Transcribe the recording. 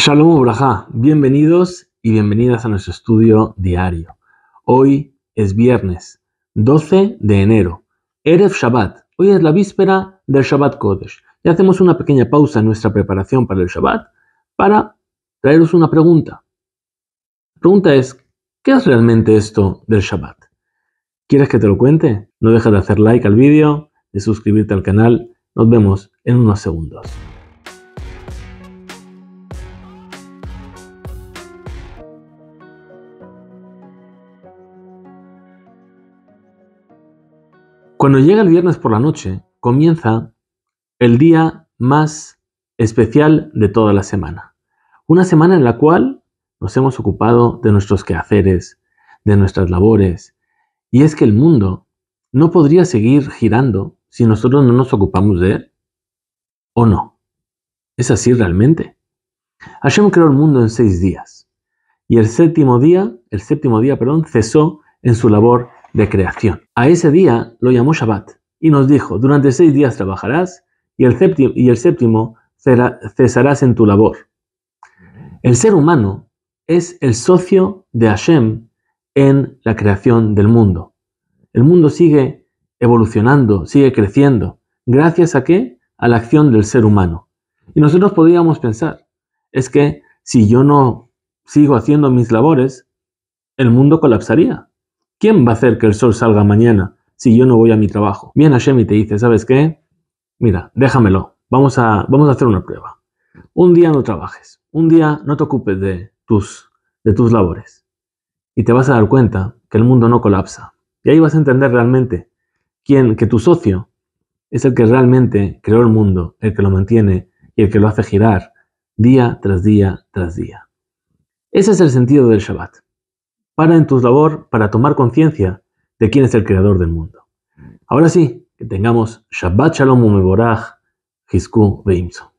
Shalom Ubraja, bienvenidos y bienvenidas a nuestro estudio diario. Hoy es viernes 12 de enero, Erev Shabbat. Hoy es la víspera del Shabbat Kodesh. Y hacemos una pequeña pausa en nuestra preparación para el Shabbat para traeros una pregunta. La pregunta es, ¿qué es realmente esto del Shabbat? ¿Quieres que te lo cuente? No dejes de hacer like al vídeo, de suscribirte al canal. Nos vemos en unos segundos. Cuando llega el viernes por la noche, comienza el día más especial de toda la semana. Una semana en la cual nos hemos ocupado de nuestros quehaceres, de nuestras labores. Y es que el mundo no podría seguir girando si nosotros no nos ocupamos de él. ¿O no? ¿Es así realmente? Hashem creó el mundo en seis días. Y el séptimo día, el séptimo día, perdón, cesó en su labor de creación. A ese día lo llamó Shabbat y nos dijo, durante seis días trabajarás y el séptimo, y el séptimo cesarás en tu labor. El ser humano es el socio de Hashem en la creación del mundo. El mundo sigue evolucionando, sigue creciendo. ¿Gracias a qué? A la acción del ser humano. Y nosotros podríamos pensar, es que si yo no sigo haciendo mis labores, el mundo colapsaría. ¿Quién va a hacer que el sol salga mañana si yo no voy a mi trabajo? Viene Hashem y te dice, ¿sabes qué? Mira, déjamelo. Vamos a, vamos a hacer una prueba. Un día no trabajes. Un día no te ocupes de tus, de tus labores. Y te vas a dar cuenta que el mundo no colapsa. Y ahí vas a entender realmente quién, que tu socio es el que realmente creó el mundo, el que lo mantiene y el que lo hace girar día tras día tras día. Ese es el sentido del Shabbat. Para en tu labor para tomar conciencia de quién es el creador del mundo. Ahora sí, que tengamos Shabbat Shalom Umeborach, Hizku Beimso.